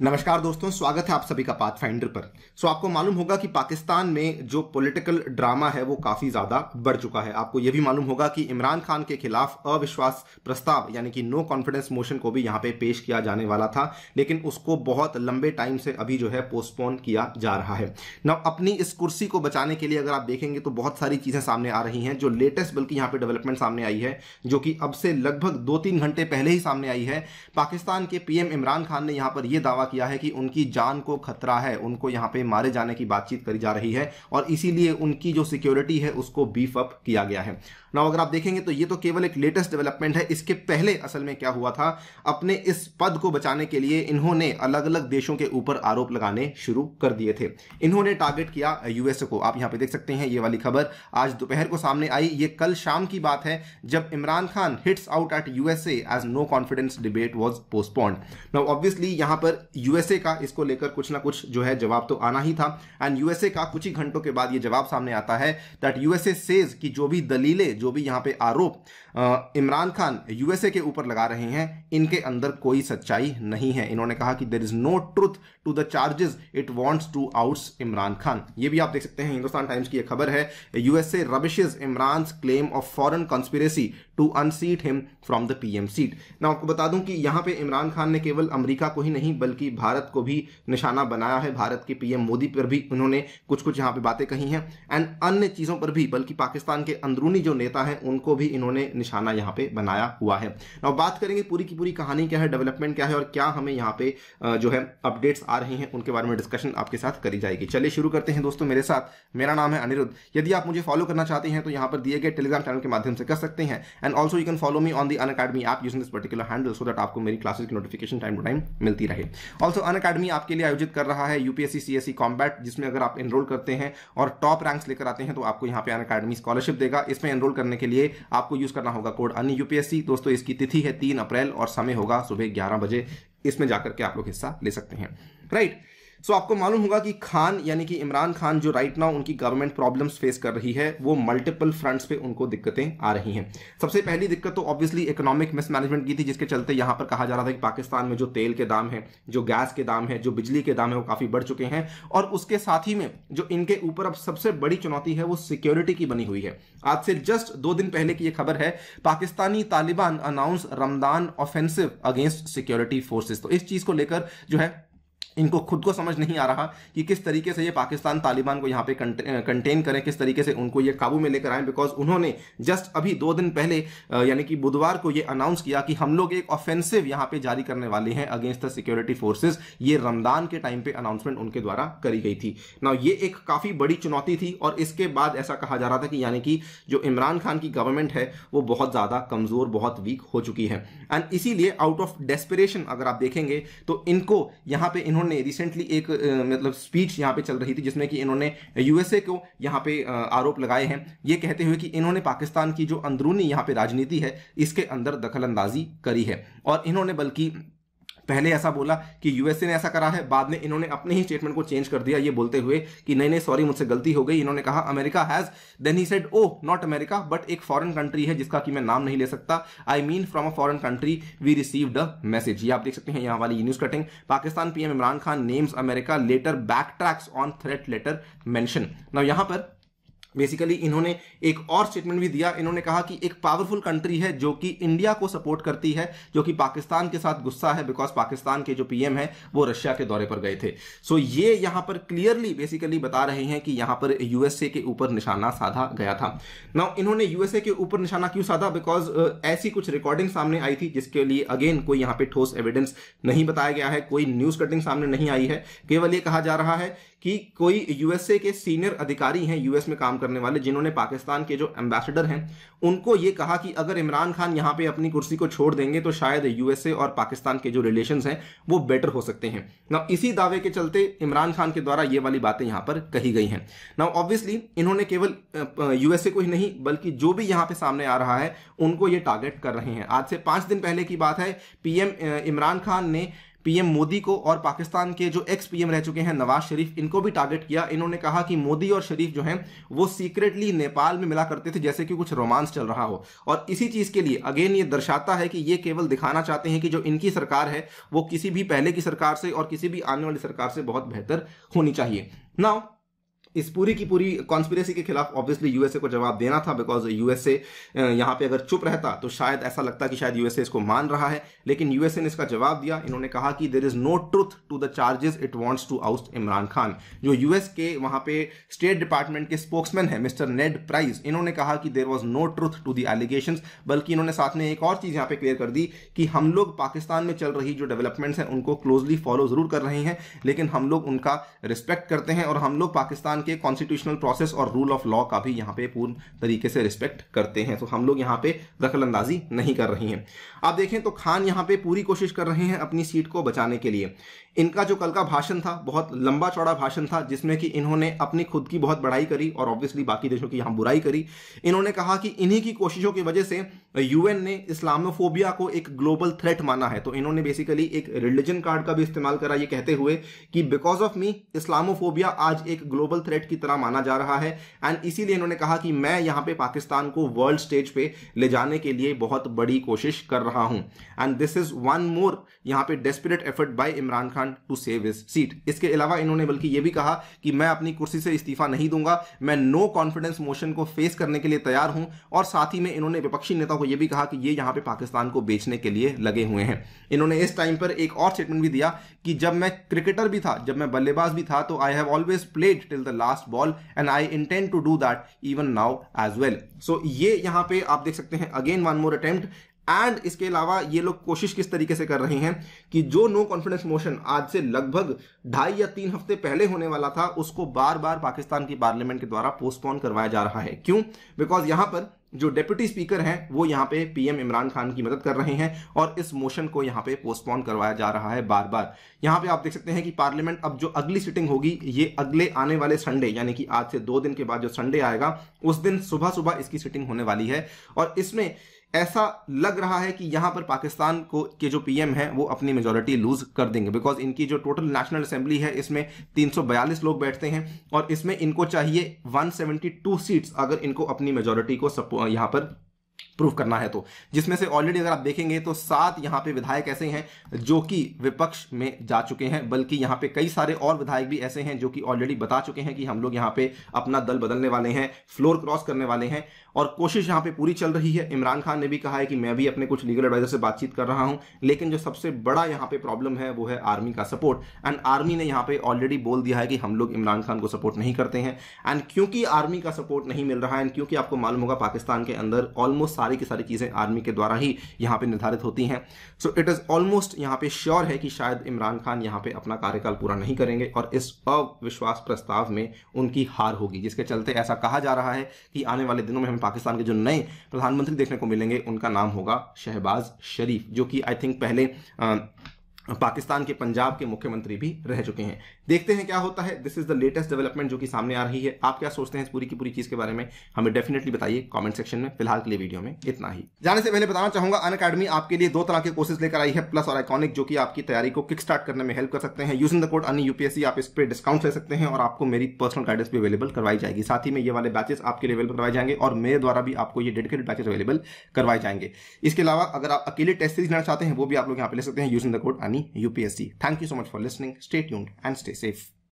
नमस्कार दोस्तों, स्वागत है आप सभी का पाथ फाइंडर पर। सो आपको मालूम होगा कि पाकिस्तान में जो पॉलिटिकल ड्रामा है, वो काफ़ी ज़्यादा बढ़ चुका है। आपको यह भी मालूम होगा कि इमरान खान के खिलाफ अविश्वास प्रस्ताव, यानी कि नो कॉन्फिडेंस मोशन को भी यहाँ पे पेश किया जाने वाला था, लेकिन उसको बहुत लंबे टाइम से अभी जो है पोस्टपोन किया जा रहा है। ना अपनी इस कुर्सी को बचाने के लिए अगर आप देखेंगे तो बहुत सारी चीज़ें सामने आ रही हैं, जो लेटेस्ट बल्कि यहाँ पे डेवलपमेंट सामने आई है, जो कि अब से लगभग दो तीन घंटे पहले ही सामने आई है। पाकिस्तान के पीएम इमरान खान ने यहाँ पर यह दावा किया है कि उनकी जान को खतरा है, उनको यहाँ पे मारे जाने की बातचीत करी जा रही है और इसीलिए उनकी जो सिक्योरिटी है, उसको बीफ अप किया गया है। ना अगर आप देखेंगे तो ये तो केवल एक लेटेस्ट डेवलपमेंट है। इसके पहले असल में क्या हुआ था? अपने इस पद को बचाने के लिए इन्होंने अलग अलग देशों के ऊपर आरोप लगाने शुरू कर दिए थे। इन्होंने टारगेट किया यूएसए को। आप यहाँ पे देख सकते हैं ये वाली खबर आज दोपहर को सामने आई। ये कल शाम की बात है, जब Imran Khan hits out at USA as no confidence debate was postponed now obviously यहाँ पर यूएसए का इसको लेकर कुछ ना कुछ जो है जवाब तो आना ही था। एंड यूएसए का कुछ ही घंटों के बाद ये जवाब सामने आता है दैट यूएसए सेज कि जो भी दलीलें, जो भी यहाँ पे आरोप इमरान खान यूएसए के ऊपर लगा रहे हैं, इनके अंदर कोई सच्चाई नहीं है। इन्होंने कहा कि there is no truth to the charges it wants to outs Imran Khan. ये भी आप देख सकते हैं हिंदुस्तान टाइम्स की खबर है USA rubbishes Imran claim of foreign conspiracy to unseat him from the PM seat मैं आपको बता दूँ कि यहाँ पे इमरान खान ने केवल अमेरिका को ही नहीं, बल्कि भारत को भी निशाना बनाया है। भारत के पीएम मोदी पर भी उन्होंने कुछ कुछ यहाँ पे बातें कही हैं। एंड अन्य चीज़ों पर भी, बल्कि पाकिस्तान के अंदरूनी जो नेता हैं, उनको भी इन्होंने निशाना यहाँ पे बनाया हुआ है। अब बात करेंगे पूरी की पूरी कहानी क्या है, डेवलपमेंट क्या है, और क्या हमें यहाँ पे जो है अपडेट्स आ रही हैं, उनके बारे में डिस्कशन आपके साथ करी जाएगी। चलिए शुरू करते हैं दोस्तों मेरे साथ। मेरा नाम है अनिरुद्ध। यदि आप मुझे फॉलो करना चाहते हैं तो यहाँ पर दिए गए टेलीग्राम चैनल के माध्यम से कर सकते हैं। And also you can follow me on the Unacademy app using this particular handle so that आपको मेरी क्लासेस की नोटिफिकेशन टाइम टू टाइम मिलती रहे। ऑल्सो अन अकेडमी आपके लिए आयोजित कर रहा है यूपीएससी सीएससी कॉम्बैट जिसमें अगर आप एनरोल करते हैं और टॉप रैंक्स लेकर आते हैं तो आपको यहाँ पे अन अकेडमी स्कॉलरशिप देगा। इसमें एनरोल करने के लिए आपको यूज़ करना होगा कोड अन्य यूपीएससी दोस्तों, इसकी तिथि है तीन अप्रैल और समय होगा सुबह ग्यारह बजे। इसमें जाकर के आप लोग हिस्सा ले सकते हैं। Right right? सो so, आपको मालूम होगा कि खान यानी कि इमरान खान जो राइट नाउ उनकी गवर्नमेंट प्रॉब्लम्स फेस कर रही है वो मल्टीपल फ्रंट्स पे उनको दिक्कतें आ रही हैं। सबसे पहली दिक्कत तो ऑब्वियसली इकोनॉमिक मिसमैनेजमेंट की थी जिसके चलते यहाँ पर कहा जा रहा था कि पाकिस्तान में जो तेल के दाम है जो गैस के दाम है जो बिजली के दाम है वो काफ़ी बढ़ चुके हैं। और उसके साथ ही में जो इनके ऊपर अब सबसे बड़ी चुनौती है वो सिक्योरिटी की बनी हुई है। आज से जस्ट दो दिन पहले की यह खबर है Pakistani Taliban announce Ramadan offensive against security forces तो इस चीज़ को लेकर जो है इनको खुद को समझ नहीं आ रहा कि किस तरीके से ये पाकिस्तान तालिबान को यहाँ पे कंटेन करें, किस तरीके से उनको ये काबू में लेकर आए बिकॉज़ उन्होंने जस्ट अभी दो दिन पहले यानी कि बुधवार को ये अनाउंस किया कि हम लोग एक ऑफेंसिव यहाँ पे जारी करने वाले हैं अगेंस्ट द सिक्योरिटी फोर्सेज ये रमदान के टाइम पे अनाउंसमेंट उनके द्वारा करी गई थी। ना ये एक काफ़ी बड़ी चुनौती थी और इसके बाद ऐसा कहा जा रहा था कि यानी कि जो इमरान खान की गवर्नमेंट है, वो बहुत ज़्यादा कमज़ोर, बहुत वीक हो चुकी है। एंड इसीलिए आउट ऑफ़ डेस्परेशन अगर आप देखेंगे तो इनको यहाँ पे इन्होंने इन्होंने रिसेंटली एक मतलब स्पीच यहाँ पे चल रही थी जिसमें कि इन्होंने यूएसए को यहाँ पे आरोप लगाए हैं। ये कहते हुए कि इन्होंने पाकिस्तान की जो अंदरूनी यहाँ पे राजनीति है, इसके अंदर दखल अंदाजी करी है। और इन्होंने बल्कि पहले ऐसा बोला कि यूएसए ने ऐसा करा है, बाद में इन्होंने अपने ही स्टेटमेंट को चेंज कर दिया ये बोलते हुए कि नहीं नहीं सॉरी मुझसे गलती हो गई। इन्होंने कहा, America has then he said oh not America but एक फॉरन कंट्री है जिसका कि मैं नाम नहीं ले सकता। I mean from a foreign country we received a message ये आप देख सकते हैं, यहाँ वाली news cutting Pakistan PM Imran Khan names America letter backtracks on threat letter mention ना यहाँ पर बेसिकली इन्होंने एक और स्टेटमेंट भी दिया। इन्होंने कहा कि एक पावरफुल कंट्री है जो कि इंडिया को सपोर्ट करती है, जो कि पाकिस्तान के साथ गुस्सा है बिकॉज़ पाकिस्तान के जो पीएम है, वो रशिया के दौरे पर गए थे। सो so, ये यहाँ पर क्लियरली बेसिकली बता रहे हैं कि यहाँ पर यूएसए के ऊपर निशाना साधा गया था। ना इन्होंने यूएसए के ऊपर निशाना क्यों साधा? बिकॉज़ ऐसी कुछ रिकॉर्डिंग सामने आई थी जिसके लिए अगेन कोई यहाँ पर ठोस एविडेंस नहीं बताया गया है, कोई न्यूज़ कटिंग सामने नहीं आई है। केवल ये कहा जा रहा है कि कोई यूएसए के सीनियर अधिकारी हैं यूएस में काम करने वाले, जिन्होंने पाकिस्तान के जो एम्बेसडर हैं, उनको ये कहा कि अगर इमरान खान यहाँ पे अपनी कुर्सी को छोड़ देंगे तो शायद यूएसए और पाकिस्तान के जो रिलेशन हैं, वो बेटर हो सकते हैं। ना इसी दावे के चलते इमरान खान के द्वारा ये वाली बातें यहाँ पर कही गई हैं। ना ऑब्वियसली इन्होंने केवल यूएसए को ही नहीं, बल्कि जो भी यहाँ पे सामने आ रहा है, उनको ये टारगेट कर रहे हैं। आज से पाँच दिन पहले की बात है पीएम इमरान खान ने पीएम मोदी को और पाकिस्तान के जो एक्स पीएम रह चुके हैं नवाज़ शरीफ, इनको भी टारगेट किया। इन्होंने कहा कि मोदी और शरीफ जो हैं, वो सीक्रेटली नेपाल में मिला करते थे, जैसे कि कुछ रोमांस चल रहा हो। और इसी चीज़ के लिए अगेन ये दर्शाता है कि ये केवल दिखाना चाहते हैं कि जो इनकी सरकार है, वो किसी भी पहले की सरकार से और किसी भी आने वाली सरकार से बहुत बेहतर होनी चाहिए। नाउ इस पूरी की पूरी कॉन्स्पिरेसी के खिलाफ ऑब्वियसली यूएसए को जवाब देना था बिकॉज़ यूएसए यहाँ पे अगर चुप रहता तो शायद ऐसा लगता कि शायद यूएसए इसको मान रहा है। लेकिन यूएसए ने इसका जवाब दिया। इन्होंने कहा कि there is no truth to the charges it wants to oust Imran Khan जो यूएस के वहाँ पे स्टेट डिपार्टमेंट के स्पोक्समैन है मिस्टर नेड प्राइज इन्होंने कहा कि there was no truth to the allegation बल्कि इन्होंने साथ में एक और चीज़ यहाँ पे क्लियर कर दी कि हम लोग पाकिस्तान में चल रही जो डेवलपमेंट्स हैं, उनको क्लोजली फॉलो ज़रूर कर रहे हैं। लेकिन हम लोग उनका रिस्पेक्ट करते हैं और हम लोग पाकिस्तान के कॉन्स्टिट्यूशनल प्रोसेस और रूल ऑफ़ लॉ का भी यहाँ पे पूर्ण तरीके से रिस्पेक्ट करते हैं। तो हम लोग यहाँ पे दखल अंदाजी नहीं कर रही हैं। आप देखें तो खान यहाँ पे पूरी कोशिश कर रहे हैं अपनी सीट को बचाने के लिए। इनका जो कल का भाषण था, बहुत लंबा चौड़ा भाषण था, जिसमें कि इन्होंने अपनी खुद की बहुत बड़ाई करी और ऑब्वियसली बाकी देशों की यहाँ बुराई करी। इन्होंने कहा कि इन्हीं की कोशिशों की वजह से यूएन ने इस्लामोफोबिया को एक ग्लोबल थ्रेट माना है। तो इन्होंने बेसिकली एक रिलीजन कार्ड का भी इस्तेमाल करा ये कहते हुए कि बिकॉज़ ऑफ़ मी इस्लामोफोबिया आज एक ग्लोबल थ्रेट की तरह माना जा रहा है। एंड इसीलिए इन्होंने कहा कि मैं यहाँ पे पाकिस्तान को वर्ल्ड स्टेज पे ले जाने के लिए बहुत बड़ी कोशिश कर रहा हूँ। And this is one more यहाँ पे desperate effort by Imran Khan to save his seat इसके अलावा इन्होंने बल्कि यह भी कहा कि मैं अपनी कुर्सी से इस्तीफा नहीं दूँगा। मैं नो कॉन्फिडेंस मोशन को फेस करने के लिए तैयार हूँ। और साथ ही में इन्होंने विपक्षी नेता को यह भी कहा कि ये यहाँ पे पाकिस्तान को बेचने के लिए लगे हुए हैं। इन्होंने इस टाइम पर एक और स्टेटमेंट भी दिया कि जब मैं क्रिकेटर भी था, जब मैं बल्लेबाज भी था तो I have always played till the last ball and I intend to do that even now as well so ये यहाँ पे आप देख सकते हैं again one more attempt and इसके अलावा ये लोग कोशिश किस तरीके से कर रहे हैं कि जो नो कॉन्फिडेंस मोशन आज से लगभग ढाई या तीन हफ़्ते पहले होने वाला था, उसको बार बार पाकिस्तान की पार्लियामेंट के द्वारा पोस्टपोन करवाया जा रहा है। क्यों? बिकॉज़ यहाँ पर जो डेप्यूटी स्पीकर हैं, वो यहाँ पे पीएम इमरान खान की मदद कर रहे हैं और इस मोशन को यहाँ पे पोस्टपोन करवाया जा रहा है बार बार यहाँ पे आप देख सकते हैं कि पार्लियामेंट अब जो अगली सिटिंग होगी, ये अगले आने वाले संडे यानी कि आज से दो दिन के बाद जो संडे आएगा, उस दिन सुबह सुबह इसकी सिटिंग होने वाली है। और इसमें ऐसा लग रहा है कि यहाँ पर पाकिस्तान को, के जो पीएम है, वो अपनी मेजोरिटी लूज कर देंगे। बिकॉज़ इनकी जो टोटल नेशनल असेंबली है, इसमें 342 लोग बैठते हैं और इसमें इनको चाहिए 172 सीट्स अगर इनको अपनी मेजोरिटी को यहाँ पर प्रूव करना है तो। जिसमें से ऑलरेडी अगर आप देखेंगे तो सात यहाँ पे विधायक ऐसे हैं जो कि विपक्ष में जा चुके हैं, बल्कि यहाँ पे कई सारे और विधायक भी ऐसे हैं जो कि ऑलरेडी बता चुके हैं कि हम लोग यहाँ पे अपना दल बदलने वाले हैं फ्लोर क्रॉस करने वाले हैं। और कोशिश यहाँ पे पूरी चल रही है। इमरान खान ने भी कहा है कि मैं भी अपने कुछ लीगल एडवाइजर से बातचीत कर रहा हूँ, लेकिन जो सबसे बड़ा यहाँ पे प्रॉब्लम है वो है आर्मी का सपोर्ट एंड आर्मी ने यहाँ पे ऑलरेडी बोल दिया है कि हम लोग इमरान खान को सपोर्ट नहीं करते हैं। एंड क्योंकि आर्मी का सपोर्ट नहीं मिल रहा है एंड क्योंकि आपको मालूम होगा पाकिस्तान के अंदर ऑलमोस्ट सारी की सारी चीज़ें आर्मी के द्वारा ही यहाँ पे निर्धारित होती हैं। सो इट इज़ ऑलमोस्ट यहाँ पे श्योर है कि शायद इमरान खान यहाँ पे अपना कार्यकाल पूरा नहीं करेंगे और इस अविश्वास प्रस्ताव में उनकी हार होगी, जिसके चलते ऐसा कहा जा रहा है कि आने वाले दिनों में हमें पाकिस्तान के जो नए प्रधानमंत्री देखने को मिलेंगे, उनका नाम होगा शहबाज शरीफ, जो कि आई थिंक पहले पाकिस्तान के पंजाब के मुख्यमंत्री भी रह चुके हैं। देखते हैं क्या होता है। This is the latest development जो कि सामने आ रही है। आप क्या सोचते हैं इस पूरी की पूरी चीज़ के बारे में? हमें डेफिनेटली बताइए कमेंट सेक्शन में। फ़िलहाल के लिए वीडियो में इतना ही। जाने से पहले बताना चाहूँगा अन अकेडमी आपके लिए दो तरह के कोर्सेज लेकर आई है। प्लस और आइकॉनिक जो कि आपकी तैयारी को किक स्टार्ट करने में हेल्प कर सकते हैं। Using the code on UPSC आप इस पर डिस्काउंट ले सकते हैं और आपको मेरी पर्सनल गाइडेंस भी अवेलेबल करवाई जाएगी। साथ ही में ये वाले बैचेस आपके लिए अवेलेबल करवाए जाएँगे और मेरे द्वारा भी आपको ये डेडिकेटेड बैचेस अवेलेबल करवाए जाएँगे। इसके अलावा अगर आप अकेले टेस्ट सीरीज़ लेना चाहते हैं, वो भी आप लोग यहाँ पे ले सकते हैं। Using the code UPSC. Thank you so much for listening. Stay tuned and stay safe.